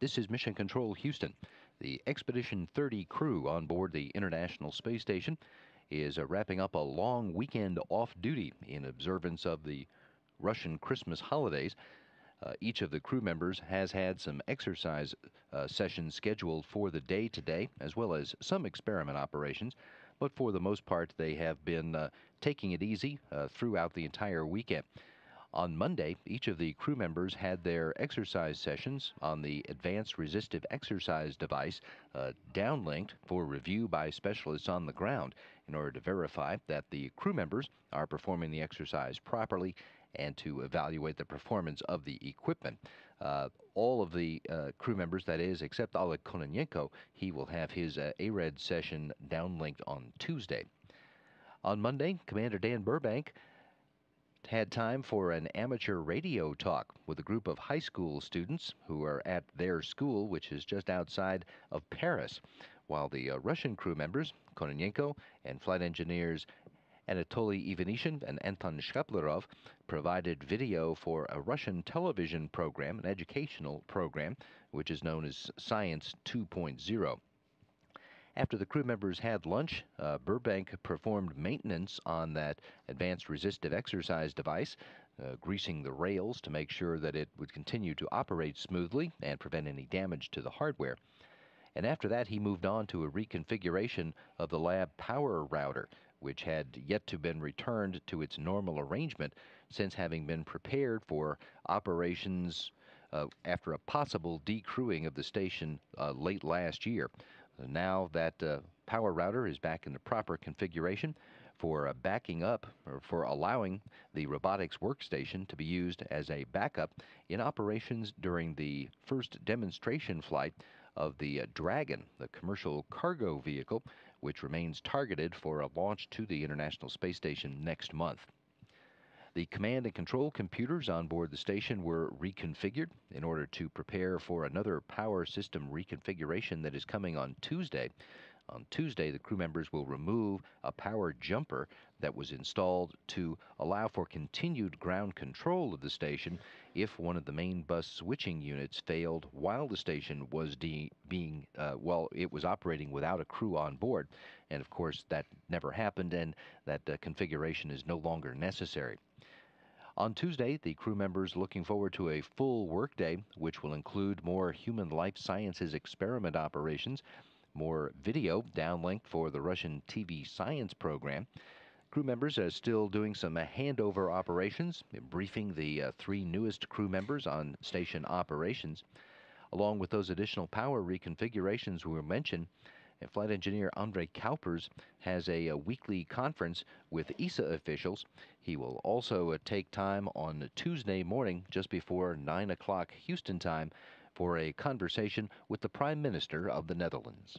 This is Mission Control Houston. The Expedition 30 crew on board the International Space Station is uh, wrapping up a long weekend off duty in observance of the Russian Christmas holidays. Uh, each of the crew members has had some exercise uh, sessions scheduled for the day today, as well as some experiment operations. But for the most part, they have been uh, taking it easy uh, throughout the entire weekend. On Monday, each of the crew members had their exercise sessions on the Advanced Resistive Exercise device uh, downlinked for review by specialists on the ground in order to verify that the crew members are performing the exercise properly and to evaluate the performance of the equipment. Uh, all of the uh, crew members, that is, except Oleg Kononenko, he will have his uh, ARED session downlinked on Tuesday. On Monday, Commander Dan Burbank had time for an amateur radio talk with a group of high school students who are at their school, which is just outside of Paris, while the uh, Russian crew members, Kononenko, and flight engineers Anatoly Ivanishin and Anton Shkaplerov provided video for a Russian television program, an educational program, which is known as Science 2.0. After the crew members had lunch, uh, Burbank performed maintenance on that advanced resistive exercise device, uh, greasing the rails to make sure that it would continue to operate smoothly and prevent any damage to the hardware. And after that, he moved on to a reconfiguration of the lab power router, which had yet to been returned to its normal arrangement since having been prepared for operations uh, after a possible decrewing of the station uh, late last year. Now that uh, power router is back in the proper configuration for uh, backing up or for allowing the robotics workstation to be used as a backup in operations during the first demonstration flight of the uh, Dragon, the commercial cargo vehicle, which remains targeted for a launch to the International Space Station next month. The command and control computers on board the station were reconfigured in order to prepare for another power system reconfiguration that is coming on Tuesday. On Tuesday, the crew members will remove a power jumper that was installed to allow for continued ground control of the station if one of the main bus switching units failed while the station was de- being, uh, well, it was operating without a crew on board. And of course, that never happened, and that uh, configuration is no longer necessary. On Tuesday, the crew members looking forward to a full workday, which will include more human life sciences experiment operations more video downlinked for the Russian TV science program. Crew members are still doing some handover operations, briefing the uh, three newest crew members on station operations. Along with those additional power reconfigurations we mentioned, Flight engineer Andre Kuipers has a, a, weekly conference with ESA officials. He will also uh, take time on Tuesday morning, just before 9 o'clock Houston time, for a conversation with the Prime Minister of the Netherlands.